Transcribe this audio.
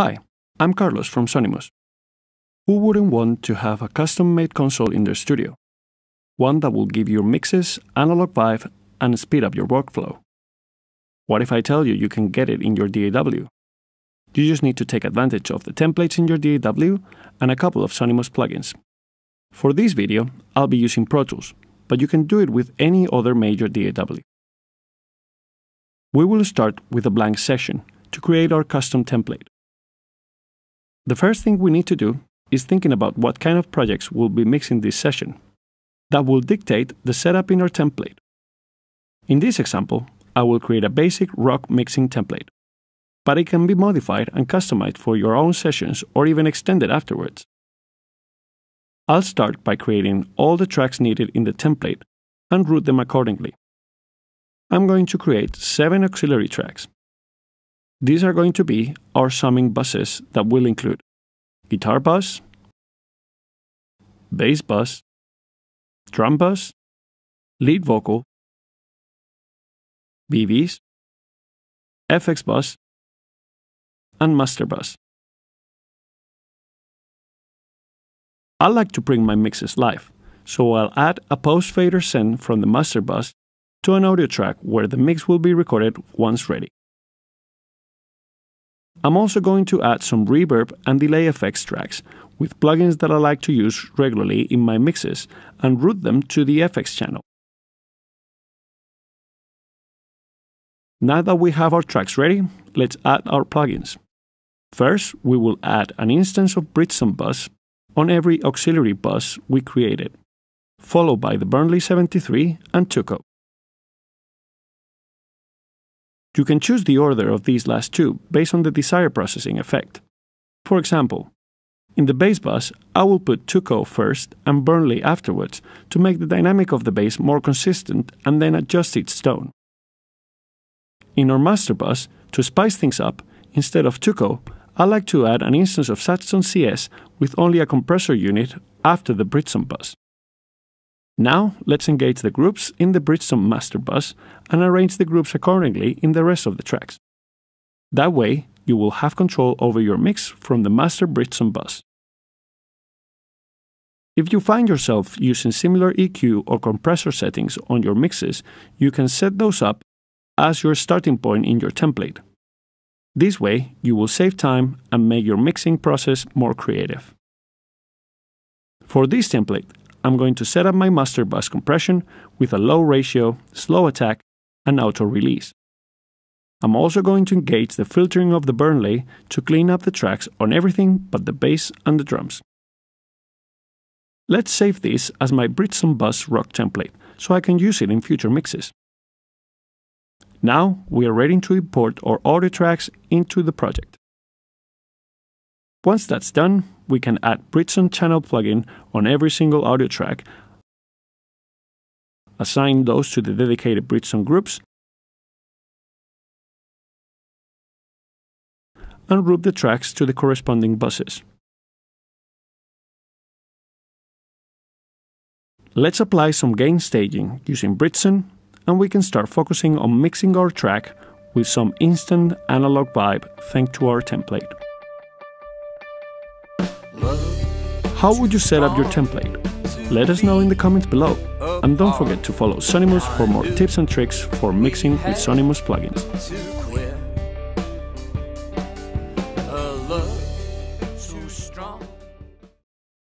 Hi, I'm Carlos from Sonimus. Who wouldn't want to have a custom made console in their studio? One that will give your mixes analog vibe and speed up your workflow. What if I tell you you can get it in your DAW? You just need to take advantage of the templates in your DAW and a couple of Sonimus plugins. For this video, I'll be using Pro Tools, but you can do it with any other major DAW. We will start with a blank session to create our custom template. The first thing we need to do is thinking about what kind of projects we'll be mixing this session. That will dictate the setup in our template. In this example, I will create a basic rock mixing template, but it can be modified and customized for your own sessions or even extended afterwards. I'll start by creating all the tracks needed in the template and route them accordingly. I'm going to create seven auxiliary tracks. These are going to be our summing buses that will include guitar bus, bass bus, drum bus, lead vocal, BVs, FX bus, and master bus. I like to bring my mixes live, so I'll add a post fader send from the master bus to an audio track where the mix will be recorded once ready. I'm also going to add some reverb and delay effects tracks with plugins that I like to use regularly in my mixes and route them to the FX channel. Now that we have our tracks ready, let's add our plugins. First, we will add an instance of Britson Bus on every auxiliary bus we created, followed by the Burnley 73 and Tuco. You can choose the order of these last two based on the desired processing effect. For example, in the bass bus, I will put Tuco first and Burnley afterwards to make the dynamic of the bass more consistent and then adjust its tone. In our master bus, to spice things up, instead of Tuco, I like to add an instance of Satson CS with only a compressor unit after the Britson bus. Now, let's engage the groups in the Britson master bus and arrange the groups accordingly in the rest of the tracks. That way, you will have control over your mix from the master Britson bus. If you find yourself using similar EQ or compressor settings on your mixes, you can set those up as your starting point in your template. This way, you will save time and make your mixing process more creative. For this template, I'm going to set up my master bus compression with a low ratio, slow attack, and auto release. I'm also going to engage the filtering of the Burnley to clean up the tracks on everything but the bass and the drums. Let's save this as my Britson Bus rock template so I can use it in future mixes. Now we are ready to import our audio tracks into the project. Once that's done, we can add Britson channel plugin on every single audio track, assign those to the dedicated Britson groups, and route the tracks to the corresponding buses. Let's apply some gain staging using Britson, and we can start focusing on mixing our track with some instant analog vibe thanks to our template. How would you set up your template? Let us know in the comments below. And don't forget to follow Sonimus for more tips and tricks for mixing with Sonimus plugins.